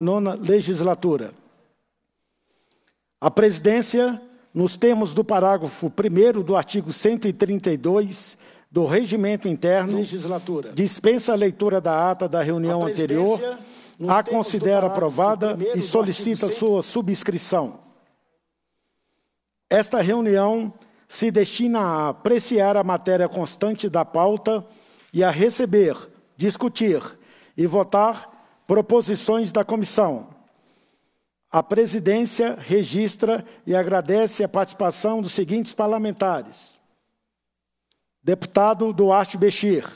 nona legislatura. A presidência, nos termos do parágrafo 1 do artigo 132 do Regimento Interno, legislatura. dispensa a leitura da ata da reunião anterior, a considera aprovada e solicita sua subscrição. Esta reunião se destina a apreciar a matéria constante da pauta e a receber, discutir e votar proposições da comissão. A presidência registra e agradece a participação dos seguintes parlamentares: deputado Duarte Bechir,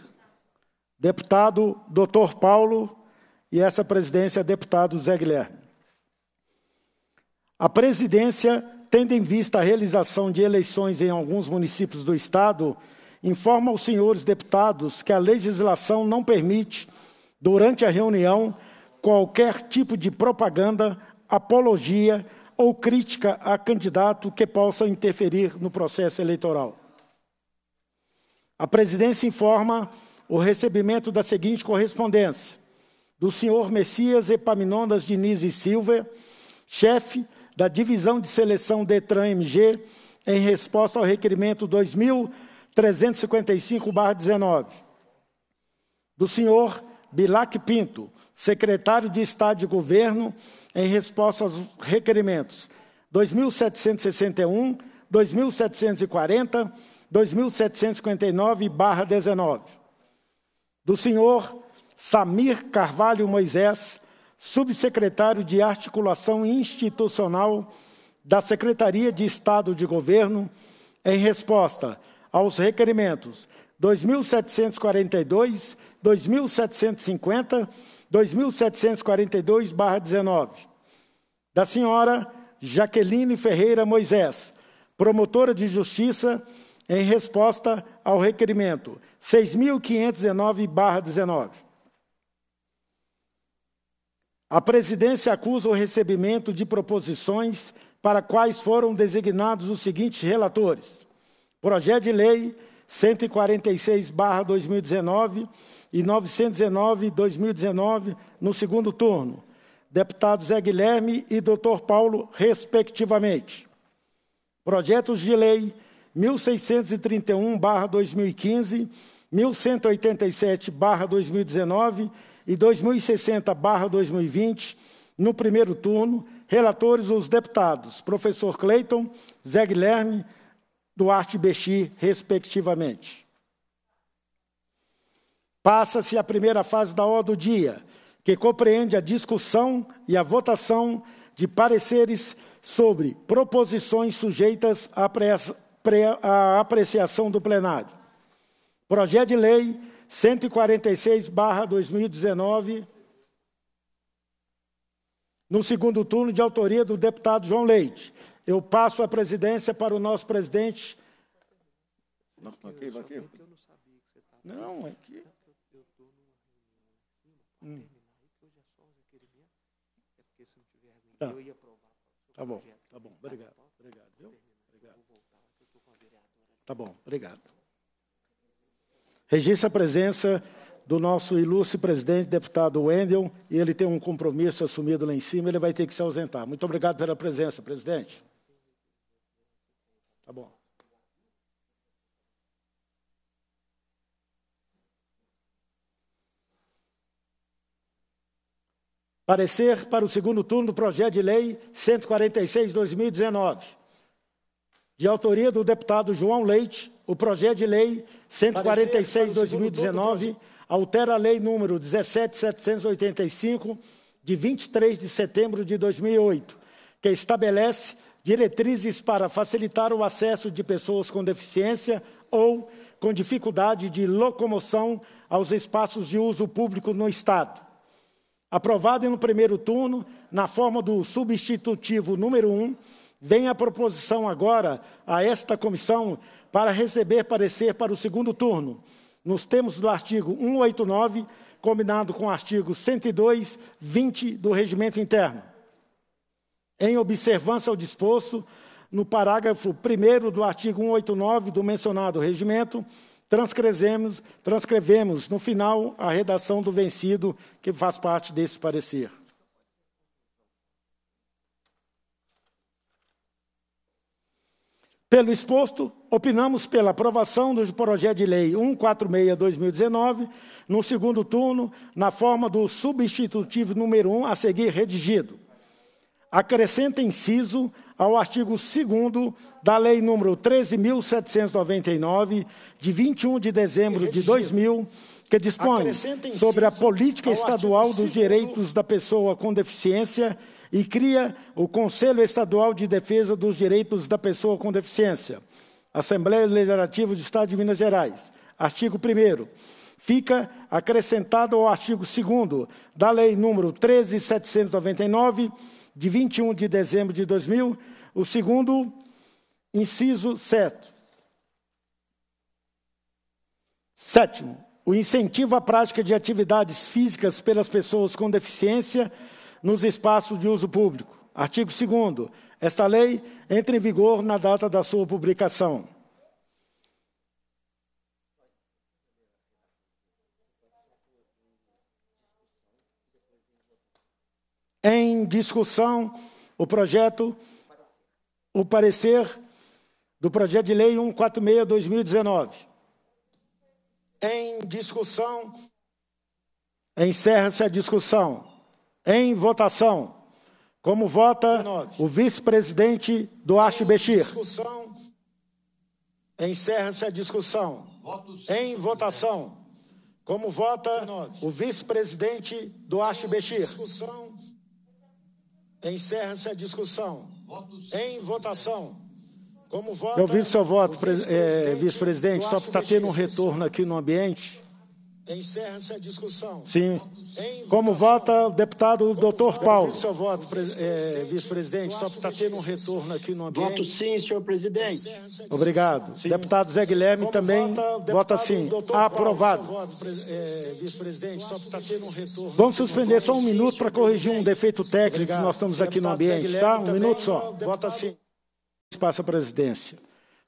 deputado Dr. Paulo e essa presidência, deputado Zé Guilherme. A presidência, tendo em vista a realização de eleições em alguns municípios do Estado, informa aos senhores deputados que a legislação não permite durante a reunião, qualquer tipo de propaganda, apologia ou crítica a candidato que possa interferir no processo eleitoral. A presidência informa o recebimento da seguinte correspondência: do senhor Messias Epaminondas Diniz e Silva, chefe da divisão de seleção Detran MG, em resposta ao requerimento 2355/19. Do senhor Bilac Pinto, secretário de Estado de Governo, em resposta aos requerimentos 2761, 2740, 2759/19. Do senhor Samir Carvalho Moisés, subsecretário de Articulação Institucional da Secretaria de Estado de Governo, em resposta aos requerimentos 2742, 2750, 2742-19. Da senhora Jaqueline Ferreira Moisés, promotora de justiça, em resposta ao requerimento 6.519-19. A presidência acusa o recebimento de proposições para quais foram designados os seguintes relatores: Projeto de Lei 146-2019 e 919-2019 no segundo turno. Deputado Zé Guilherme e Dr. Paulo, respectivamente. Projetos de Lei 1631-2015, 1187-2019 e 2060-2020, no primeiro turno, relatores os deputados professor Cleiton, Zé Guilherme, Duarte Bexi, respectivamente. Passa-se a primeira fase da ordem do dia, que compreende a discussão e a votação de pareceres sobre proposições sujeitas à apreciação do plenário. Projeto de Lei 146-2019, no segundo turno, de autoria do deputado João Leite, eu passo a presidência para o nosso presidente. Não, aqui, aqui. Não, é que. Hum. Tá. tá bom, tá bom. Obrigado. Obrigado, viu? Obrigado. Tá bom, obrigado. Registra a presença do nosso ilustre presidente, deputado Wendel, e ele tem um compromisso assumido lá em cima, ele vai ter que se ausentar. Muito obrigado pela presença, presidente. Tá bom. Parecer para o segundo turno do projeto de lei 146/2019. De autoria do deputado João Leite, o projeto de lei 146/2019 altera a lei número 17785 de 23 de setembro de 2008, que estabelece diretrizes para facilitar o acesso de pessoas com deficiência ou com dificuldade de locomoção aos espaços de uso público no Estado. Aprovada no primeiro turno, na forma do substitutivo número 1, vem a proposição agora a esta comissão para receber parecer para o segundo turno, nos termos do artigo 189, combinado com o artigo 102, 20 do Regimento Interno. Em observância ao disposto no parágrafo 1 do artigo 189 do mencionado regimento, transcrevemos, transcrevemos no final a redação do vencido que faz parte desse parecer. Pelo exposto, opinamos pela aprovação do projeto de lei 146/2019, no segundo turno, na forma do substitutivo número 1 a seguir redigido. Acrescenta inciso ao artigo 2 da Lei número 13.799, de 21 de dezembro de 2000, que dispõe sobre a política estadual dos direitos da pessoa com deficiência e cria o Conselho Estadual de Defesa dos Direitos da Pessoa com Deficiência. Assembleia Legislativa do Estado de Minas Gerais. Artigo 1 Fica acrescentado ao artigo 2 da Lei número 13799, de 21 de dezembro de 2000, o segundo inciso 7. Sétimo, o incentivo à prática de atividades físicas pelas pessoas com deficiência nos espaços de uso público. Artigo 2 Esta lei entra em vigor na data da sua publicação. Em discussão, o projeto, o parecer do projeto de lei 146-2019. Em discussão, encerra-se a discussão. Em votação. Como vota o vice-presidente Duarte Bechir? Encerra-se a discussão. Em votação. Como vota o vice-presidente Duarte Bechir? Encerra-se a discussão. Em votação. Como vota. Eu ouvi o seu voto, é, vice-presidente, só está tendo um retorno aqui no ambiente. Encerra-se a discussão. Sim. Como vota o deputado doutor Paulo? Seu voto, é, vice-presidente, só está tendo um retorno aqui no ambiente. Voto sim, senhor presidente. Obrigado. Sim. Deputado Zé Guilherme Como também vota, vota sim. Aprovado. É, vice-presidente, só está tendo um retorno. Vamos suspender só um minuto para corrigir um defeito técnico Obrigado. que nós estamos aqui no ambiente, tá? Um minuto só. Vota sim. Passa a presidência.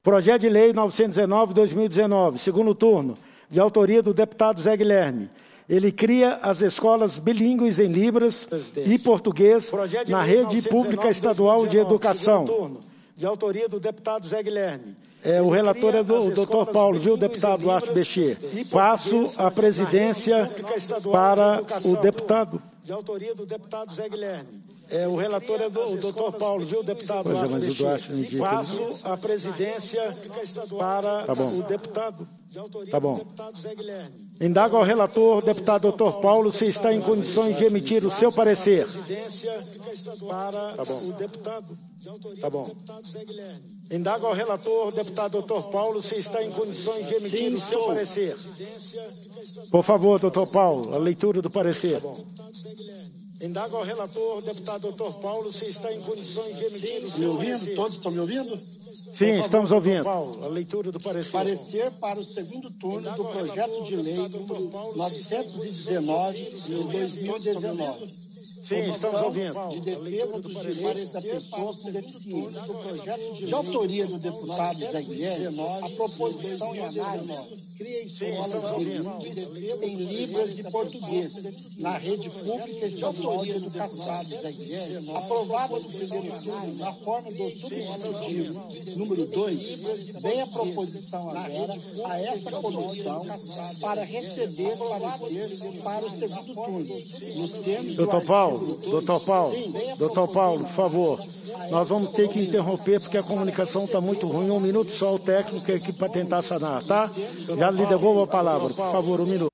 Projeto de Lei 919-2019, segundo turno de autoria do deputado Zé Guilherme. Ele cria as escolas bilíngues em Libras e português na rede pública estadual de educação. De autoria do deputado Zé Guilherme. É, o relator é o doutor Paulo, viu, deputado Duarte Bexer. Passo a presidência para o deputado. De autoria do deputado Zé Guilherme. É, o relator é o doutor Paulo, viu, deputado pois é, mas o Duarte me indica. Passo a presidência para tá o deputado. Tá bom. Indago ao relator, deputado doutor Paulo, se está em condições de emitir o seu parecer. Para tá bom. o deputado. Tá bom. Indago ao relator, deputado doutor Paulo, se está em condições de emitir Sim, o seu parecer. Por favor, doutor Paulo, a leitura do parecer. Tá bom. Indago ao relator, deputado doutor Paulo, se está em condições de emitir Sim, o seu me ouvindo? Parecer. Todos estão me ouvindo? Sim, favor, estamos ouvindo. Paulo, a leitura do parecer. Parecer para o segundo turno do projeto de lei número 919 de 2019 Sim, estamos ouvindo. De defesa dos direitos da pessoa com deficiência. De autoria do deputado Zé Guilherme, a proposição em análise cria escolas bilíngues em Libras e português na rede pública estadual de educação Zé Guilherme, aprovada no primeiro turno na forma do substitutivo número 2, vem a proposição agora a esta comissão para receber parecer para o segundo turno, Doutor Paulo, Paulo, doutor Paulo, doutor Paulo, por favor, nós vamos ter que interromper porque a comunicação está muito ruim. Um minuto só o técnico aqui para tentar sanar, tá? Já lhe devolvo a palavra, por favor, um minuto.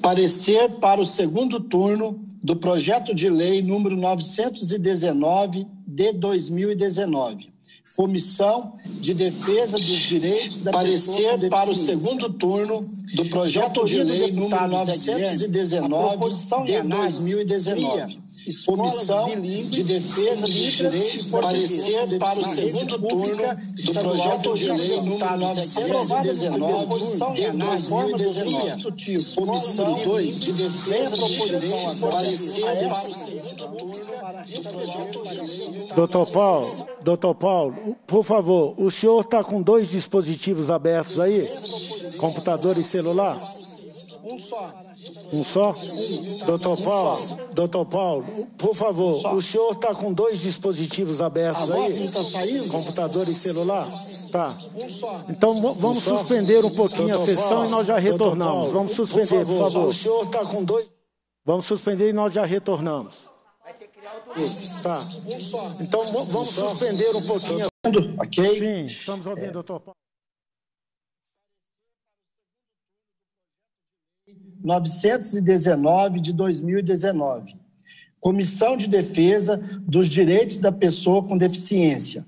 Parecer para o segundo turno do projeto de lei número 919 de 2019. Comissão de Defesa dos Direitos da Parecer para o segundo turno do projeto de lei número 919 de 2019 Comissão de Defesa dos Direitos parecer para o segundo turno do projeto de lei número 919 de 2019. Comissão de Defesa dos Direitos parecer para o segundo turno do projeto de lei. Doutor Paulo, doutor Paulo, por favor, o senhor está com dois dispositivos abertos aí, computador e celular? Um só. Um só? Doutor Paulo, doutor Paulo, por favor, o senhor está com dois dispositivos abertos aí? Tá computador e celular? Tá. Então vamos suspender um pouquinho a sessão e nós já retornamos. Vamos suspender, por favor. O senhor está com dois. Vamos suspender e nós já retornamos. Isso, tá. Então vamos suspender um pouquinho. Ok? Sim, estamos ouvindo, doutor Paulo. 919 de 2019. Comissão de Defesa dos Direitos da Pessoa com Deficiência.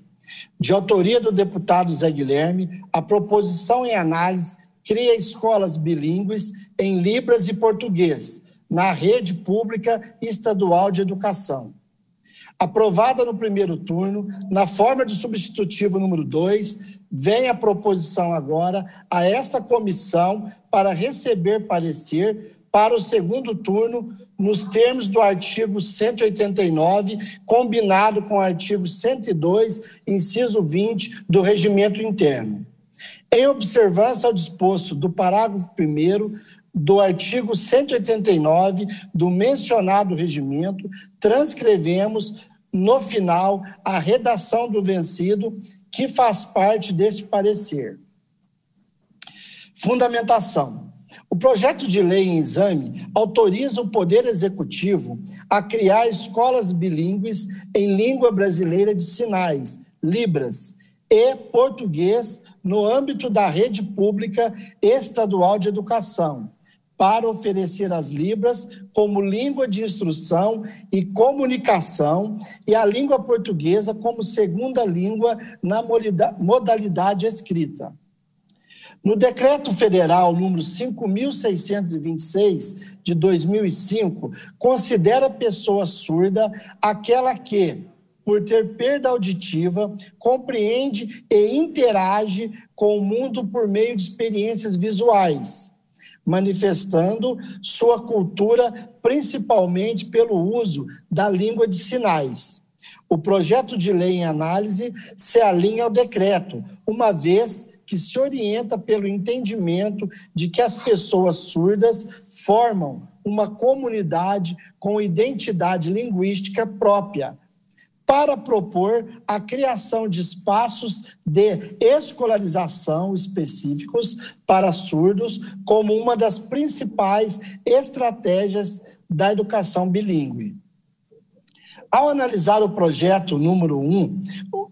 De autoria do deputado Zé Guilherme, a proposição em análise cria escolas bilíngues em Libras e português na rede pública estadual de educação. Aprovada no primeiro turno, na forma de substitutivo número 2, vem a proposição agora a esta comissão para receber parecer para o segundo turno, nos termos do artigo 189, combinado com o artigo 102, inciso 20 do Regimento Interno. Em observância ao disposto do parágrafo 1 do artigo 189 do mencionado regimento, transcrevemos no final a redação do vencido que faz parte deste parecer. Fundamentação. O projeto de lei em exame autoriza o Poder Executivo a criar escolas bilíngues em língua brasileira de sinais, Libras, e português no âmbito da rede pública estadual de educação, para oferecer as Libras como língua de instrução e comunicação e a língua portuguesa como segunda língua na modalidade escrita. No decreto federal número 5626 de 2005, considera pessoa surda aquela que, por ter perda auditiva, compreende e interage com o mundo por meio de experiências visuais manifestando sua cultura principalmente pelo uso da língua de sinais. O projeto de lei em análise se alinha ao decreto, uma vez que se orienta pelo entendimento de que as pessoas surdas formam uma comunidade com identidade linguística própria, para propor a criação de espaços de escolarização específicos para surdos como uma das principais estratégias da educação bilíngue. Ao analisar o projeto número 1, um,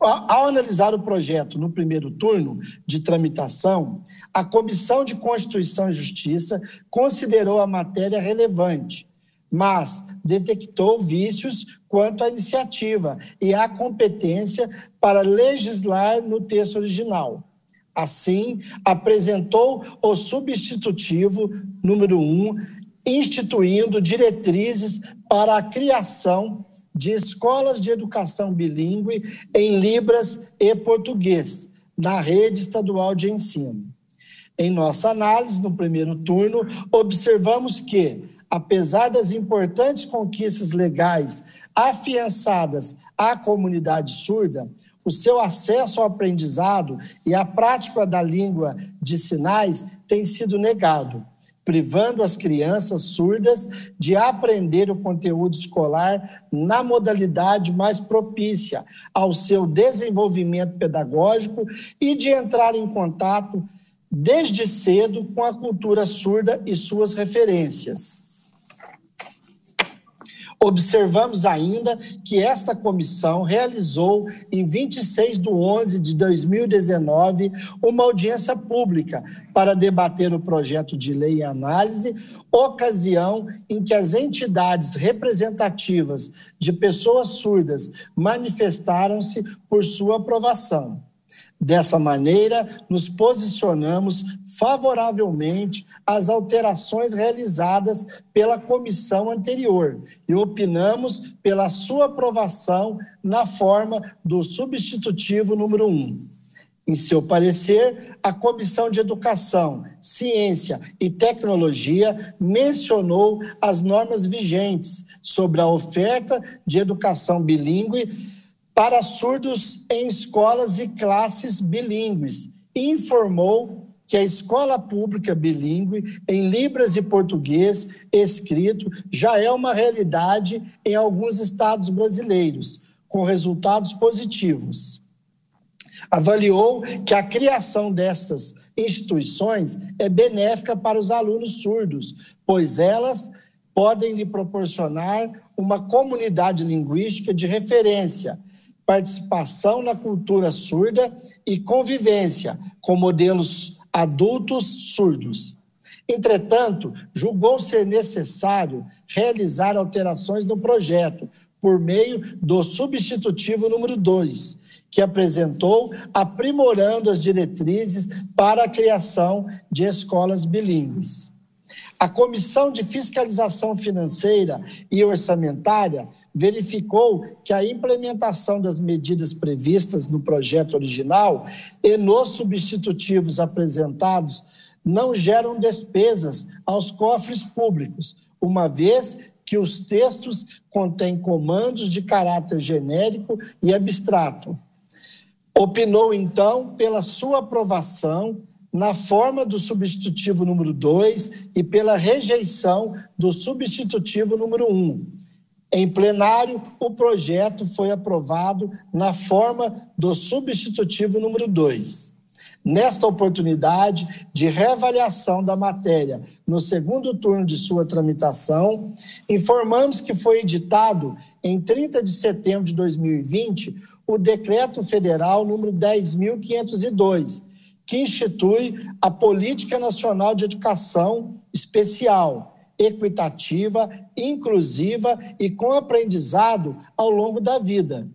ao analisar o projeto no primeiro turno de tramitação, a Comissão de Constituição e Justiça considerou a matéria relevante, mas detectou vícios quanto à iniciativa e à competência para legislar no texto original. Assim, apresentou o substitutivo número 1, um, instituindo diretrizes para a criação de escolas de educação bilíngue em Libras e português, na rede estadual de ensino. Em nossa análise, no primeiro turno, observamos que apesar das importantes conquistas legais afiançadas à comunidade surda, o seu acesso ao aprendizado e à prática da língua de sinais tem sido negado, privando as crianças surdas de aprender o conteúdo escolar na modalidade mais propícia ao seu desenvolvimento pedagógico e de entrar em contato desde cedo com a cultura surda e suas referências. Observamos ainda que esta comissão realizou, em 26 de 11 de 2019, uma audiência pública para debater o projeto de lei em análise, ocasião em que as entidades representativas de pessoas surdas manifestaram-se por sua aprovação. Dessa maneira, nos posicionamos favoravelmente às alterações realizadas pela comissão anterior e opinamos pela sua aprovação na forma do substitutivo número 1. Em seu parecer, a Comissão de Educação, Ciência e Tecnologia mencionou as normas vigentes sobre a oferta de educação bilíngue para surdos em escolas e classes bilíngues informou que a escola pública bilíngue em Libras e português escrito já é uma realidade em alguns estados brasileiros, com resultados positivos. Avaliou que a criação destas instituições é benéfica para os alunos surdos, pois elas podem lhe proporcionar uma comunidade linguística de referência, participação na cultura surda e convivência com modelos adultos surdos. Entretanto, julgou ser necessário realizar alterações no projeto por meio do substitutivo número 2, que apresentou aprimorando as diretrizes para a criação de escolas bilíngues. A Comissão de Fiscalização Financeira e Orçamentária verificou que a implementação das medidas previstas no projeto original e nos substitutivos apresentados não geram despesas aos cofres públicos, uma vez que os textos contêm comandos de caráter genérico e abstrato. Opinou, então, pela sua aprovação na forma do substitutivo número 2 e pela rejeição do substitutivo número 1. Um. Em plenário, o projeto foi aprovado na forma do substitutivo número 2. Nesta oportunidade de reavaliação da matéria no segundo turno de sua tramitação, informamos que foi editado em 30 de setembro de 2020 o Decreto Federal número 10.502, que institui a Política Nacional de Educação Especial, equitativa, inclusiva e com aprendizado ao longo da vida.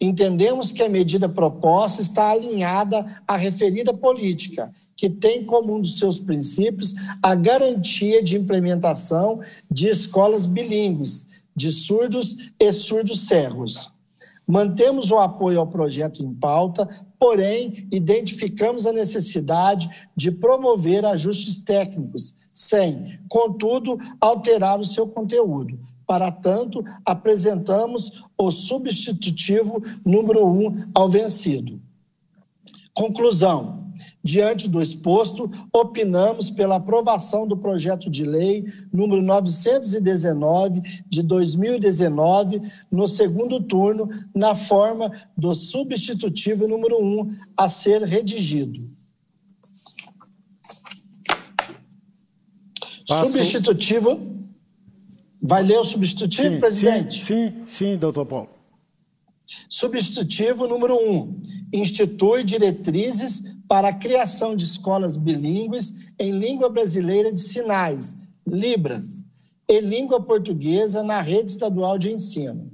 Entendemos que a medida proposta está alinhada à referida política, que tem como um dos seus princípios a garantia de implementação de escolas bilíngues, de surdos e surdos cegos. Mantemos o apoio ao projeto em pauta, porém, identificamos a necessidade de promover ajustes técnicos, sem, contudo, alterar o seu conteúdo. Para tanto, apresentamos o substitutivo número um ao vencido. Conclusão: Diante do exposto, opinamos pela aprovação do projeto de lei número 919 de 2019, no segundo turno, na forma do substitutivo número 1 a ser redigido. Passo... Substitutivo. Vai ler o substitutivo, sim, presidente? Sim, sim, sim, doutor Paulo. Substitutivo número 1. Institui diretrizes para a criação de escolas bilíngues em língua brasileira de sinais, Libras, e língua portuguesa na rede estadual de ensino.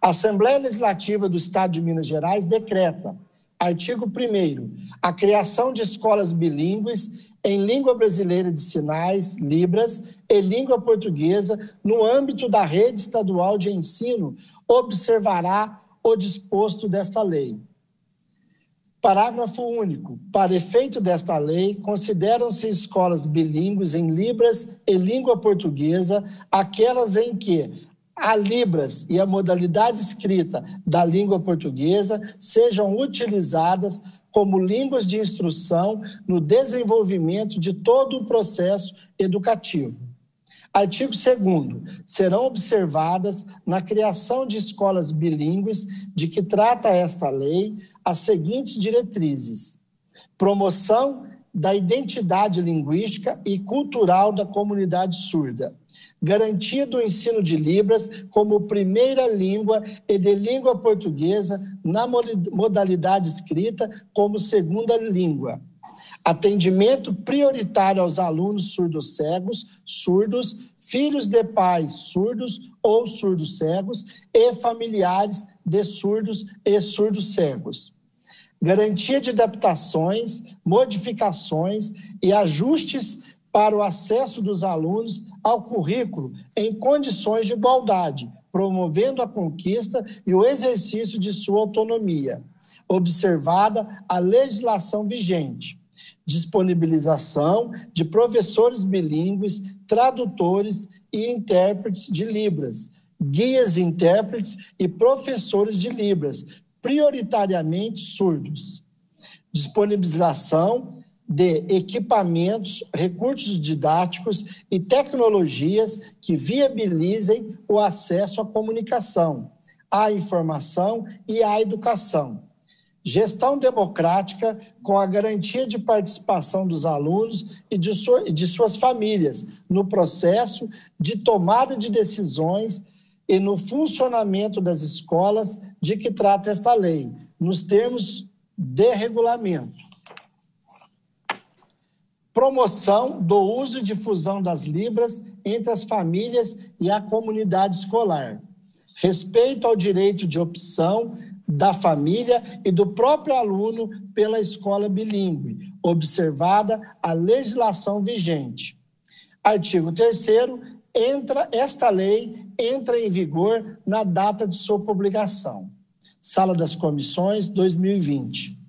A Assembleia Legislativa do Estado de Minas Gerais decreta, artigo 1 a criação de escolas bilíngues em língua brasileira de sinais, Libras, e língua portuguesa no âmbito da rede estadual de ensino, observará o disposto desta lei. Parágrafo único. Para efeito desta lei, consideram-se escolas bilíngues em Libras e língua portuguesa aquelas em que a Libras e a modalidade escrita da língua portuguesa sejam utilizadas como línguas de instrução no desenvolvimento de todo o processo educativo. Artigo 2 serão observadas na criação de escolas bilíngues de que trata esta lei as seguintes diretrizes: promoção da identidade linguística e cultural da comunidade surda, garantia do ensino de Libras como primeira língua e de língua portuguesa na modalidade escrita como segunda língua. Atendimento prioritário aos alunos surdos cegos, surdos, filhos de pais surdos ou surdos cegos e familiares de surdos e surdos cegos garantia de adaptações, modificações e ajustes para o acesso dos alunos ao currículo em condições de igualdade, promovendo a conquista e o exercício de sua autonomia, observada a legislação vigente. Disponibilização de professores bilíngues, tradutores e intérpretes de Libras, guias intérpretes e professores de Libras, prioritariamente surdos. Disponibilização de equipamentos, recursos didáticos e tecnologias que viabilizem o acesso à comunicação, à informação e à educação. Gestão democrática com a garantia de participação dos alunos e de, sua, de suas famílias no processo de tomada de decisões e no funcionamento das escolas de que trata esta lei, nos termos de regulamento promoção do uso e difusão das Libras entre as famílias e a comunidade escolar, respeito ao direito de opção da família e do próprio aluno pela escola bilíngue, observada a legislação vigente. Artigo 3 entra esta lei entra em vigor na data de sua publicação. Sala das Comissões 2020.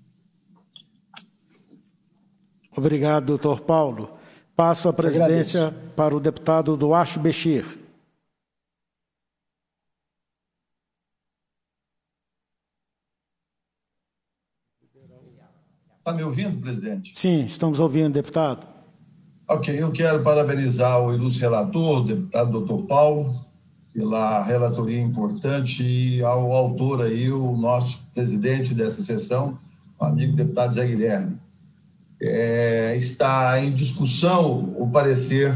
Obrigado, doutor Paulo. Passo a presidência para o deputado Duarte Bechir. Está me ouvindo, presidente? Sim, estamos ouvindo, deputado. Ok, eu quero parabenizar o ilustre relator, o deputado doutor Paulo, pela relatoria importante e ao autor aí, o nosso presidente dessa sessão, o amigo deputado Zé Guilherme é, está em discussão o parecer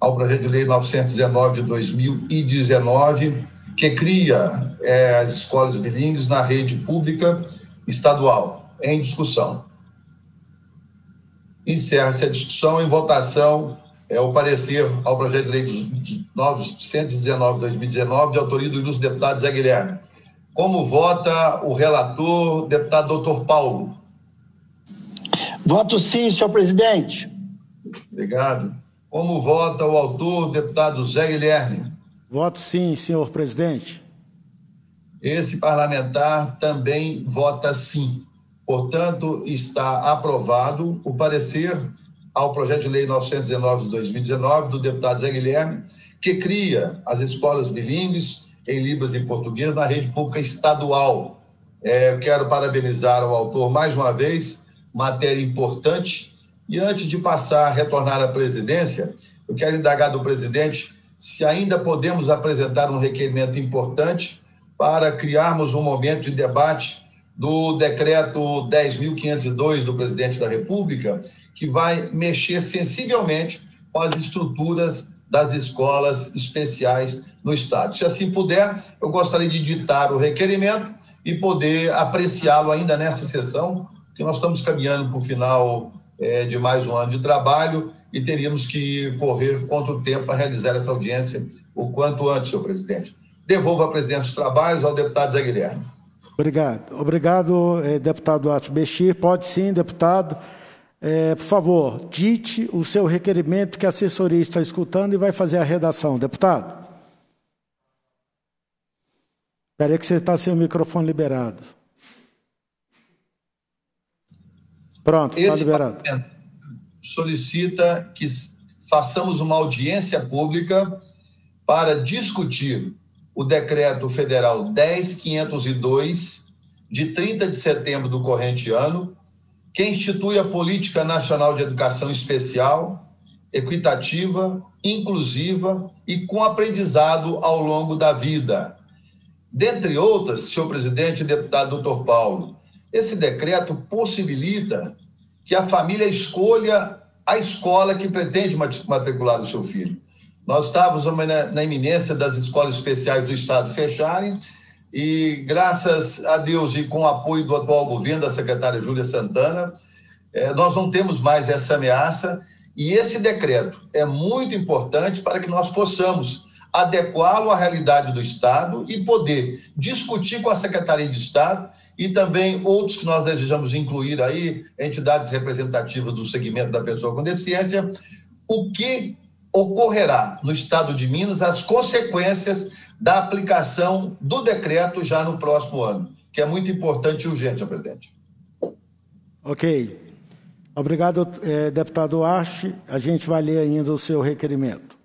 ao projeto de lei 919 de 2019, que cria é, as escolas bilíngues na rede pública estadual, em discussão. Encerra-se a discussão em votação é o parecer ao projeto de lei 919 de 2019, de autoria do ilustre deputado Zé Guilherme. Como vota o relator, deputado doutor Paulo? Voto sim, senhor presidente. Obrigado. Como vota o autor, deputado Zé Guilherme? Voto sim, senhor presidente. Esse parlamentar também vota sim. Portanto, está aprovado o parecer ao projeto de lei 919 de 2019 do deputado Zé Guilherme, que cria as escolas bilíngues em Libras e Português na rede pública estadual. É, quero parabenizar o autor mais uma vez matéria importante. E antes de passar, retornar à presidência, eu quero indagar do presidente se ainda podemos apresentar um requerimento importante para criarmos um momento de debate do decreto 10.502 do presidente da República, que vai mexer sensivelmente com as estruturas das escolas especiais no Estado. Se assim puder, eu gostaria de ditar o requerimento e poder apreciá-lo ainda nessa sessão, que nós estamos caminhando para o final é, de mais um ano de trabalho e teríamos que correr contra o tempo para realizar essa audiência o quanto antes, senhor presidente. Devolvo a presidência dos trabalhos ao deputado Zé Guilherme. Obrigado. Obrigado, eh, deputado Duarte Bexir. Pode sim, deputado. É, por favor, dite o seu requerimento que a assessoria está escutando e vai fazer a redação. Deputado. Espera aí que você está sem o microfone liberado. Pronto, está liberado. Solicita que façamos uma audiência pública para discutir o decreto federal 10502 de 30 de setembro do corrente ano, que institui a Política Nacional de Educação Especial, equitativa, inclusiva e com aprendizado ao longo da vida. Dentre outras, senhor presidente e deputado doutor Paulo, esse decreto possibilita que a família escolha a escola que pretende matricular o seu filho. Nós estávamos na, iminência das escolas especiais do Estado fecharem e, graças a Deus e com o apoio do atual governo, da secretária Júlia Santana, eh, nós não temos mais essa ameaça e esse decreto é muito importante para que nós possamos adequá-lo à realidade do Estado e poder discutir com a Secretaria de Estado e também outros que nós desejamos incluir aí, entidades representativas do segmento da pessoa com deficiência, o que ocorrerá no Estado de Minas, as consequências da aplicação do decreto já no próximo ano, que é muito importante e urgente, senhor presidente. Ok. Obrigado, eh, deputado Arche. A gente vai ler ainda o seu requerimento.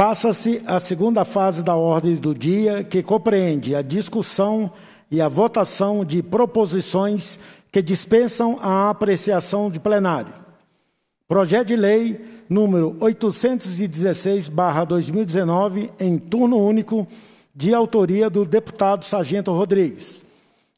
Passa-se a segunda fase da ordem do dia, que compreende a discussão e a votação de proposições que dispensam a apreciação de plenário. Projeto de lei número 816/2019 em turno único, de autoria do deputado Sargento Rodrigues.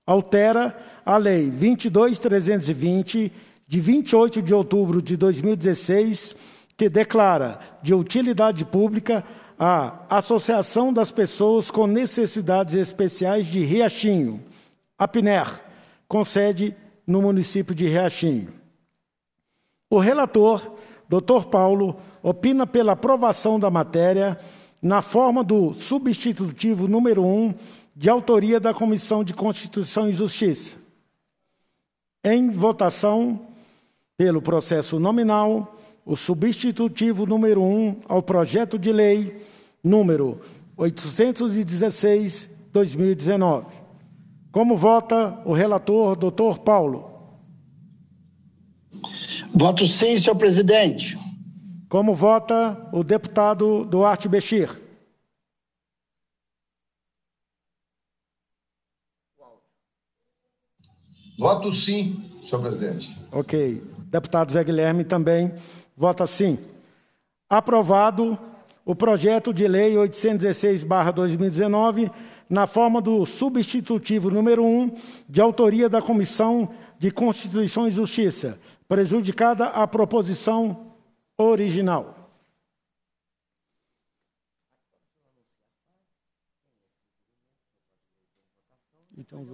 Altera a lei 22320 de 28 de outubro de 2016, que declara de utilidade pública a Associação das Pessoas com Necessidades Especiais de Riachinho, a PNER, com sede no município de Riachinho. O relator, Dr. Paulo, opina pela aprovação da matéria na forma do substitutivo número 1, de autoria da Comissão de Constituição e Justiça. Em votação pelo processo nominal, o substitutivo número 1 ao projeto de lei número 816/2019. Como vota o relator, doutor Paulo? Voto sim, senhor presidente. Como vota o deputado Duarte Bechir? Voto sim, senhor presidente. Ok. Deputado Zé Guilherme também vota sim. Aprovado o projeto de lei 816-2019, na forma do substitutivo número 1, de autoria da Comissão de Constituição e Justiça, prejudicada a proposição original. Então,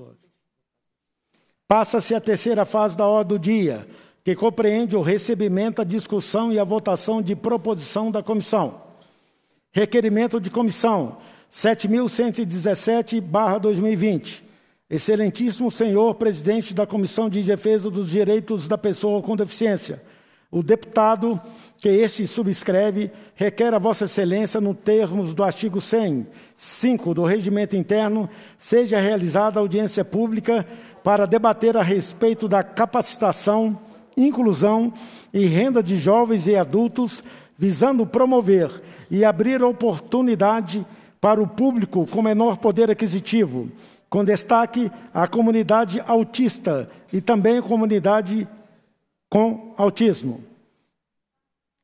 Passa-se a terceira fase da ordem do dia, que compreende o recebimento, a discussão e a votação de proposição da comissão. Requerimento de comissão 7117/2020. Excelentíssimo senhor presidente da Comissão de Defesa dos Direitos da Pessoa com Deficiência, o deputado que este subscreve requer a Vossa Excelência, no termos do artigo 100, 5 do Regimento Interno, seja realizada audiência pública para debater a respeito da capacitação, inclusão e renda de jovens e adultos visando promover e abrir oportunidade para o público com menor poder aquisitivo, com destaque à comunidade autista e também à comunidade com autismo.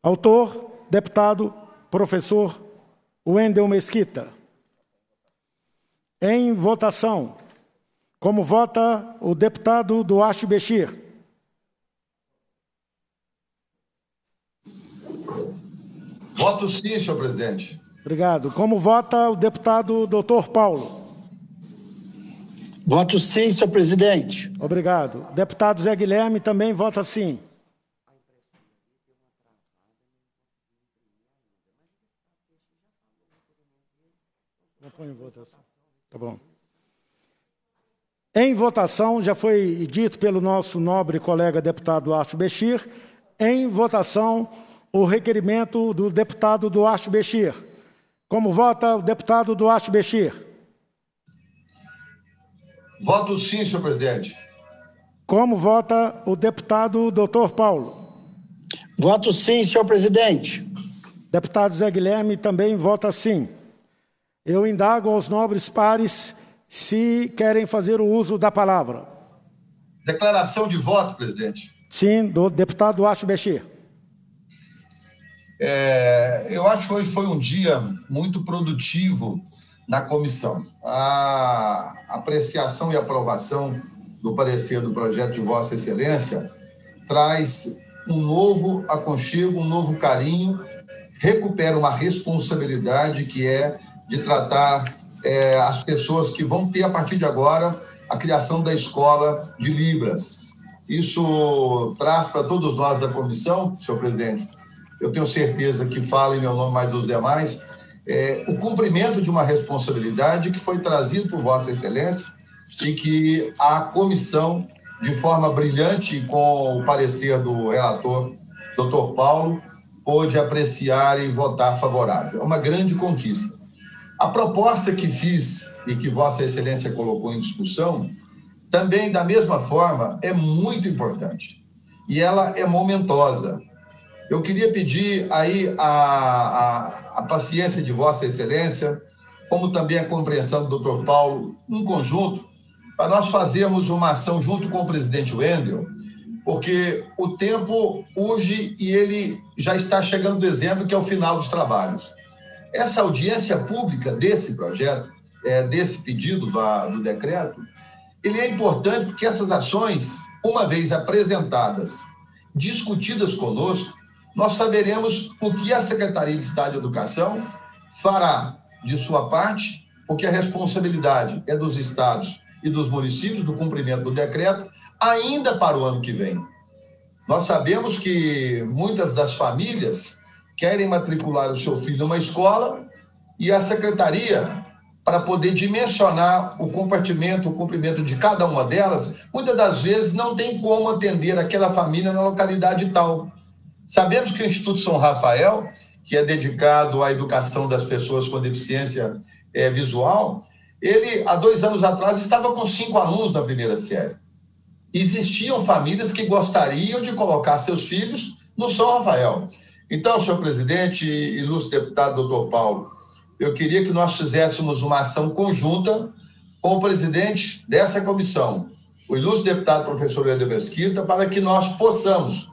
Autor, deputado, professor Wendel Mesquita. Em votação, como vota o deputado Duarte Bechir? Voto sim, senhor presidente. Obrigado. Como vota o deputado doutor Paulo? Voto sim, senhor presidente. Obrigado. Deputado Zé Guilherme também vota sim. Não põe em votação. Tá bom. Em votação, já foi dito pelo nosso nobre colega deputado Arthur Bechir, em votação, o requerimento do deputado Duarte Bechir. Como vota o deputado Duarte Bechir? Voto sim, senhor presidente. Como vota o deputado doutor Paulo? Voto sim, senhor presidente. Deputado Zé Guilherme também vota sim. Eu indago aos nobres pares se querem fazer o uso da palavra. Declaração de voto, presidente. Sim, do deputado Duarte Bechir. É, eu acho que hoje foi um dia muito produtivo na comissão. A apreciação e aprovação do parecer do projeto de Vossa Excelência traz um novo aconchego, um novo carinho, recupera uma responsabilidade que é de tratar é, as pessoas que vão ter, a partir de agora, a criação da escola de Libras. Isso traz para todos nós da comissão, senhor presidente, eu tenho certeza que fala em meu nome mais dos demais, é, o cumprimento de uma responsabilidade que foi trazido por Vossa Excelência e que a comissão, de forma brilhante, com o parecer do relator, doutor Paulo, pôde apreciar e votar favorável. É uma grande conquista. A proposta que fiz e que Vossa Excelência colocou em discussão, também, da mesma forma, é muito importante. E ela é momentosa. Eu queria pedir aí a, a, a paciência de Vossa Excelência, como também a compreensão do Dr. Paulo, em conjunto, para nós fazermos uma ação junto com o presidente Wendel, porque o tempo urge e ele já está chegando dezembro, que é o final dos trabalhos. Essa audiência pública desse projeto, é, desse pedido do, do decreto, ele é importante porque essas ações, uma vez apresentadas, discutidas conosco, nós saberemos o que a Secretaria de Estado de Educação fará de sua parte, porque a responsabilidade é dos estados e dos municípios do cumprimento do decreto, ainda para o ano que vem. Nós sabemos que muitas das famílias querem matricular o seu filho numa escola e a secretaria, para poder dimensionar o compartimento, o cumprimento de cada uma delas, muitas das vezes não tem como atender aquela família na localidade tal. Sabemos que o Instituto São Rafael, que é dedicado à educação das pessoas com deficiência é, visual, ele, há dois anos atrás, estava com cinco alunos na primeira série. Existiam famílias que gostariam de colocar seus filhos no São Rafael. Então, senhor presidente, ilustre deputado doutor Paulo, eu queria que nós fizéssemos uma ação conjunta com o presidente dessa comissão, o ilustre deputado professor Eder Mesquita, para que nós possamos,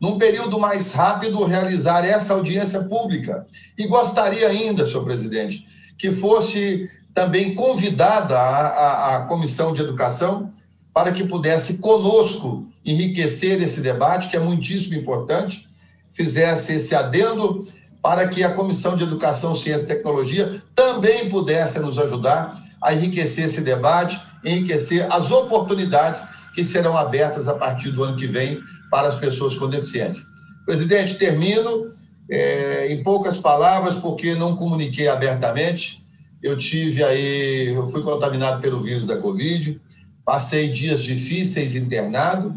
num período mais rápido, realizar essa audiência pública. E gostaria ainda, senhor presidente, que fosse também convidada a, a, a Comissão de Educação para que pudesse conosco enriquecer esse debate, que é muitíssimo importante, fizesse esse adendo para que a Comissão de Educação, Ciência e Tecnologia também pudesse nos ajudar a enriquecer esse debate, enriquecer as oportunidades que serão abertas a partir do ano que vem para as pessoas com deficiência. Presidente, termino é, em poucas palavras, porque não comuniquei abertamente eu tive aí, eu fui contaminado pelo vírus da Covid, passei dias difíceis internado,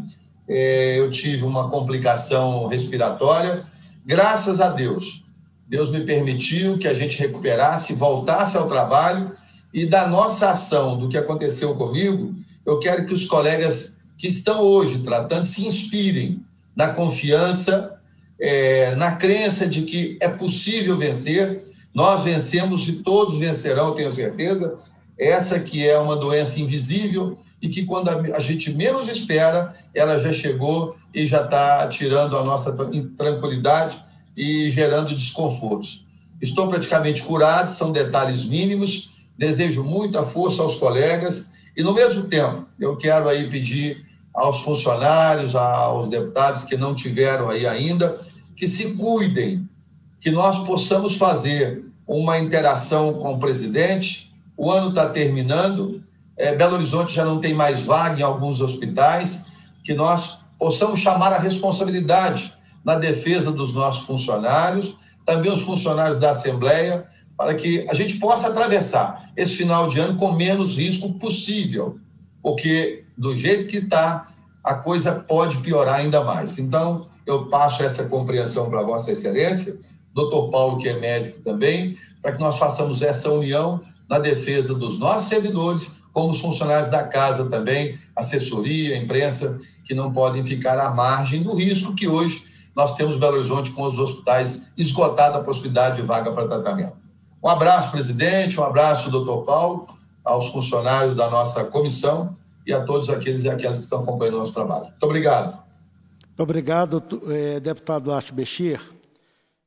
é, eu tive uma complicação respiratória. Graças a Deus, Deus me permitiu que a gente recuperasse, voltasse ao trabalho e da nossa ação, do que aconteceu comigo, eu quero que os colegas que estão hoje tratando se inspirem na confiança, é, na crença de que é possível vencer nós vencemos e todos vencerão, tenho certeza. Essa que é uma doença invisível e que quando a gente menos espera, ela já chegou e já está tirando a nossa tranquilidade e gerando desconfortos. Estou praticamente curado, são detalhes mínimos. Desejo muita força aos colegas e, no mesmo tempo, eu quero aí pedir aos funcionários, aos deputados que não tiveram aí ainda, que se cuidem, que nós possamos fazer uma interação com o presidente. O ano está terminando, é, Belo Horizonte já não tem mais vaga em alguns hospitais, que nós possamos chamar a responsabilidade na defesa dos nossos funcionários, também os funcionários da Assembleia, para que a gente possa atravessar esse final de ano com menos risco possível, porque do jeito que está, a coisa pode piorar ainda mais. Então, eu passo essa compreensão para Vossa Excelência doutor Paulo, que é médico também, para que nós façamos essa união na defesa dos nossos servidores, como os funcionários da casa também, assessoria, imprensa, que não podem ficar à margem do risco que hoje nós temos Belo Horizonte com os hospitais esgotada a possibilidade de vaga para tratamento. Um abraço, presidente, um abraço, doutor Paulo, aos funcionários da nossa comissão e a todos aqueles e aquelas que estão acompanhando o nosso trabalho. Muito obrigado. Muito obrigado, eh, deputado Arte Bexir.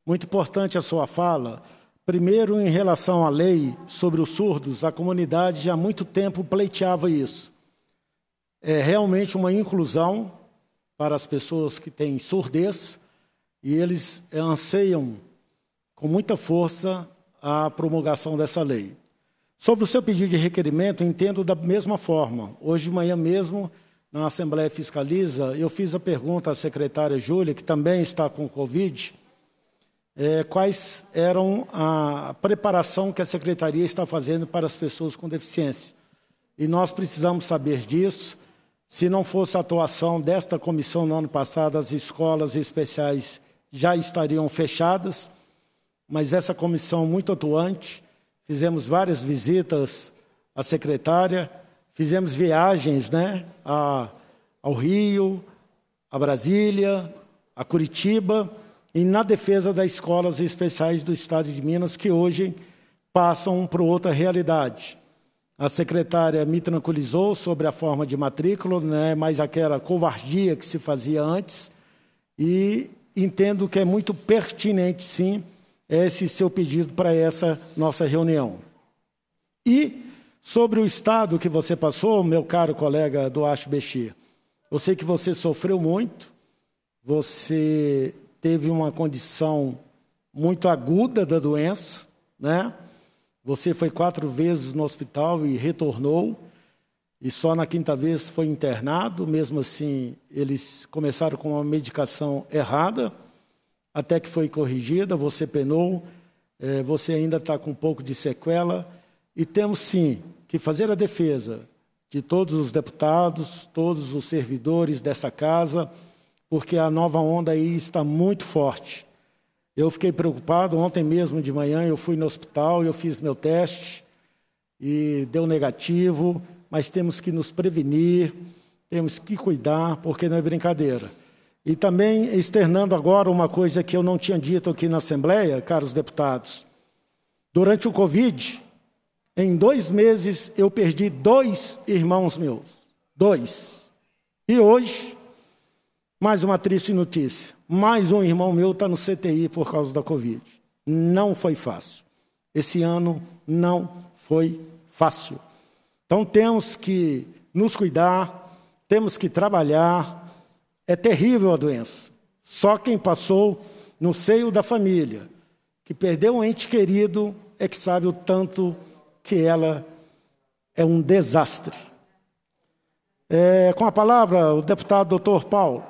Muito importante a sua fala. Primeiro, em relação à lei sobre os surdos, a comunidade já há muito tempo pleiteava isso. É realmente uma inclusão para as pessoas que têm surdez e eles anseiam com muita força a promulgação dessa lei. Sobre o seu pedido de requerimento, entendo da mesma forma. Hoje de manhã mesmo, na Assembleia Fiscaliza, eu fiz a pergunta à secretária Júlia, que também está com Covid, é, quais eram a preparação que a secretaria está fazendo para as pessoas com deficiência. E nós precisamos saber disso. Se não fosse a atuação desta comissão no ano passado, as escolas especiais já estariam fechadas, mas essa comissão muito atuante, fizemos várias visitas à secretária, fizemos viagens né, a, ao Rio, a Brasília, a Curitiba, e na defesa das escolas especiais do Estado de Minas, que hoje passam para outra realidade. A secretária me tranquilizou sobre a forma de matrícula, né, mais aquela covardia que se fazia antes, e entendo que é muito pertinente, sim, esse seu pedido para essa nossa reunião. E sobre o estado que você passou, meu caro colega Duarte Bexir, eu sei que você sofreu muito, você teve uma condição muito aguda da doença, né? Você foi quatro vezes no hospital e retornou, e só na quinta vez foi internado. Mesmo assim, eles começaram com uma medicação errada, até que foi corrigida. Você penou, é, você ainda está com um pouco de sequela, e temos sim que fazer a defesa de todos os deputados, todos os servidores dessa casa, porque a nova onda aí está muito forte. Eu fiquei preocupado, ontem mesmo de manhã eu fui no hospital, eu fiz meu teste e deu negativo, mas temos que nos prevenir, temos que cuidar, porque não é brincadeira. E também externando agora uma coisa que eu não tinha dito aqui na Assembleia, caros deputados. Durante o Covid, em dois meses eu perdi dois irmãos meus. Dois. E hoje, mais uma triste notícia. Mais um irmão meu está no CTI por causa da Covid. Não foi fácil. Esse ano não foi fácil. Então temos que nos cuidar, temos que trabalhar. É terrível a doença. Só quem passou no seio da família, que perdeu um ente querido, é que sabe o tanto que ela é um desastre. É, com a palavra, o deputado doutor Paulo.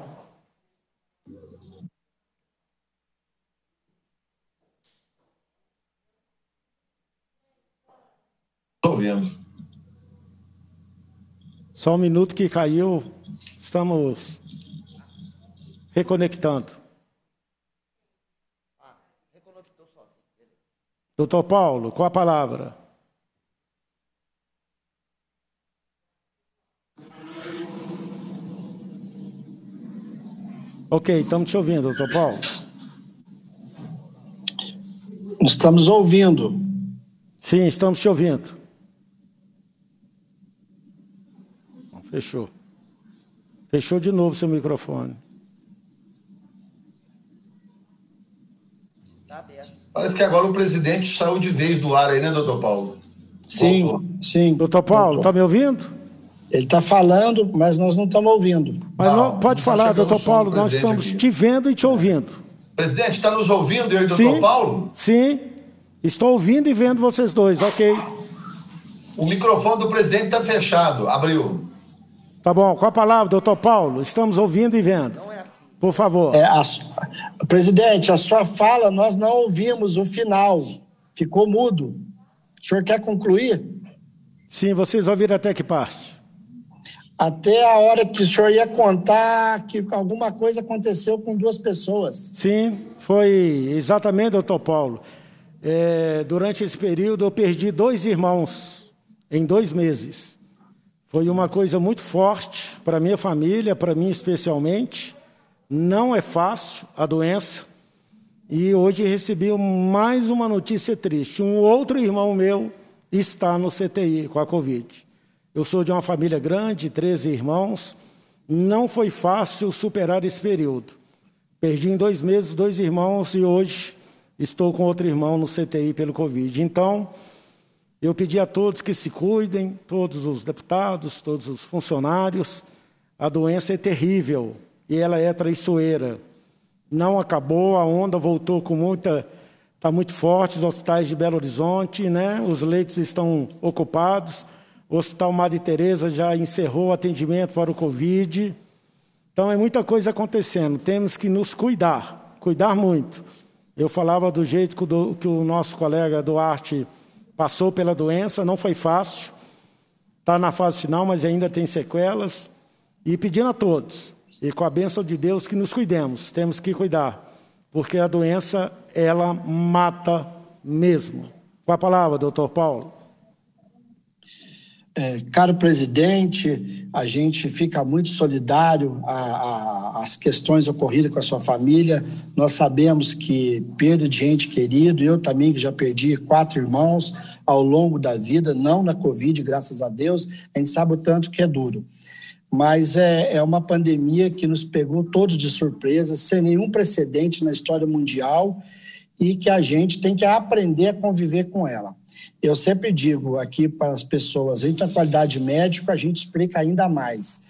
Estou vendo. Só um minuto que caiu, estamos reconectando. Doutor Paulo, com a palavra. Ok, estamos te ouvindo, doutor Paulo. Estamos ouvindo. Sim, estamos te ouvindo. Fechou. Fechou de novo seu microfone. Parece que agora o presidente saiu de vez do ar aí, né, doutor Paulo? Sim, Voltou. sim. Doutor Paulo, está me ouvindo? Ele está falando, mas nós não estamos ouvindo. Mas não, não pode tá falar, doutor Paulo, nós estamos aqui. te vendo e te ouvindo. Presidente, está nos ouvindo, eu e o doutor Paulo? Sim, estou ouvindo e vendo vocês dois, ok. O microfone do presidente está fechado, abriu. Tá bom, com a palavra, doutor Paulo, estamos ouvindo e vendo. Por favor. É, a, presidente, a sua fala, nós não ouvimos o final. Ficou mudo. O senhor quer concluir? Sim, vocês ouviram até que parte? Até a hora que o senhor ia contar que alguma coisa aconteceu com duas pessoas. Sim, foi exatamente, doutor Paulo. É, durante esse período, eu perdi dois irmãos em dois meses. Foi uma coisa muito forte para minha família, para mim especialmente. Não é fácil a doença. E hoje recebi mais uma notícia triste. Um outro irmão meu está no CTI com a Covid. Eu sou de uma família grande, 13 irmãos. Não foi fácil superar esse período. Perdi em dois meses dois irmãos e hoje estou com outro irmão no CTI pelo Covid. Então, eu pedi a todos que se cuidem, todos os deputados, todos os funcionários. A doença é terrível e ela é traiçoeira. Não acabou, a onda voltou com muita. Está muito forte, os hospitais de Belo Horizonte, né? os leitos estão ocupados. O Hospital Madre Teresa já encerrou o atendimento para o Covid. Então é muita coisa acontecendo. Temos que nos cuidar, cuidar muito. Eu falava do jeito que o, que o nosso colega Duarte passou pela doença, não foi fácil, está na fase final, mas ainda tem sequelas. E pedindo a todos, e com a bênção de Deus, que nos cuidemos, temos que cuidar, porque a doença, ela mata mesmo. Com a palavra, doutor Paulo. É, caro presidente, a gente fica muito solidário às questões ocorridas com a sua família. Nós sabemos que perda de gente querido, eu também que já perdi quatro irmãos ao longo da vida, não na Covid, graças a Deus, a gente sabe o tanto que é duro. Mas é, é uma pandemia que nos pegou todos de surpresa, sem nenhum precedente na história mundial e que a gente tem que aprender a conviver com ela. Eu sempre digo aqui para as pessoas, a gente, a qualidade médica, a gente explica ainda mais.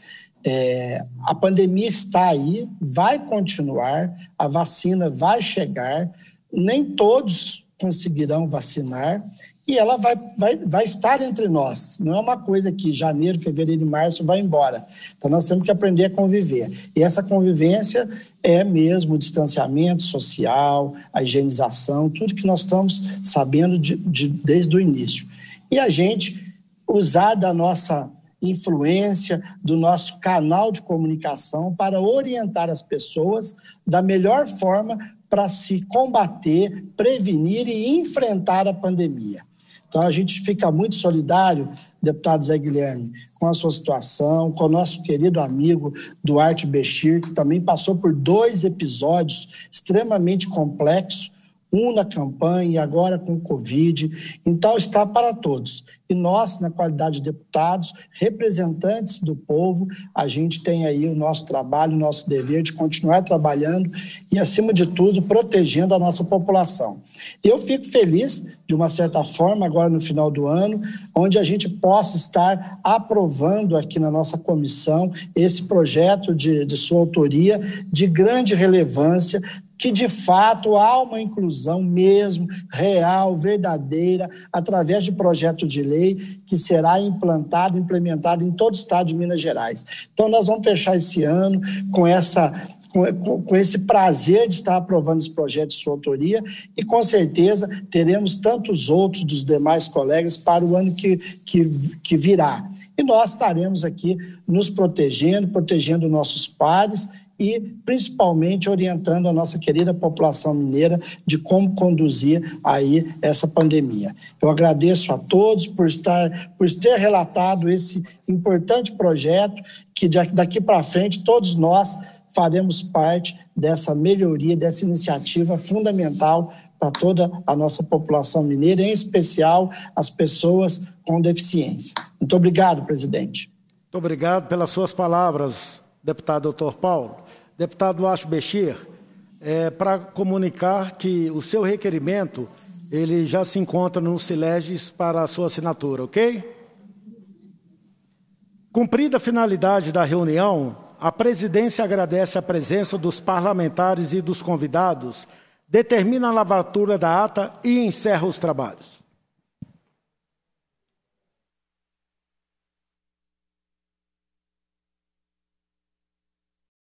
É, a pandemia está aí, vai continuar, a vacina vai chegar, nem todos conseguirão vacinar, e ela vai, vai, vai estar entre nós. Não é uma coisa que janeiro, fevereiro e março vai embora. Então, nós temos que aprender a conviver. E essa convivência é mesmo o distanciamento social, a higienização, tudo que nós estamos sabendo de, de, desde o início. E a gente usar da nossa influência, do nosso canal de comunicação para orientar as pessoas da melhor forma para se combater, prevenir e enfrentar a pandemia. Então, a gente fica muito solidário, deputado Zé Guilherme, com a sua situação, com o nosso querido amigo Duarte Bechir, que também passou por dois episódios extremamente complexos, um na campanha e agora com o Covid. Então, está para todos. E nós, na qualidade de deputados, representantes do povo, a gente tem aí o nosso trabalho, o nosso dever de continuar trabalhando e, acima de tudo, protegendo a nossa população. Eu fico feliz, de uma certa forma, agora no final do ano, onde a gente possa estar aprovando aqui na nossa comissão esse projeto de, de sua autoria de grande relevância que de fato há uma inclusão mesmo, real, verdadeira, através de projeto de lei que será implantado, implementado em todo o estado de Minas Gerais. Então, nós vamos fechar esse ano com essa com, esse prazer de estar aprovando esse projeto de sua autoria e, com certeza, teremos tantos outros dos demais colegas para o ano que, que, que virá. E nós estaremos aqui nos protegendo, protegendo nossos pares e principalmente orientando a nossa querida população mineira de como conduzir aí essa pandemia. Eu agradeço a todos por estar por ter relatado esse importante projeto que daqui para frente todos nós faremos parte dessa melhoria, dessa iniciativa fundamental para toda a nossa população mineira, em especial as pessoas com deficiência. Muito obrigado, presidente. Muito obrigado pelas suas palavras, deputado doutor Paulo. Deputado Acho Bexir, é, para comunicar que o seu requerimento ele já se encontra no Sileges para a sua assinatura, ok? Cumprida a finalidade da reunião, a presidência agradece a presença dos parlamentares e dos convidados, determina a lavatura da ata e encerra os trabalhos.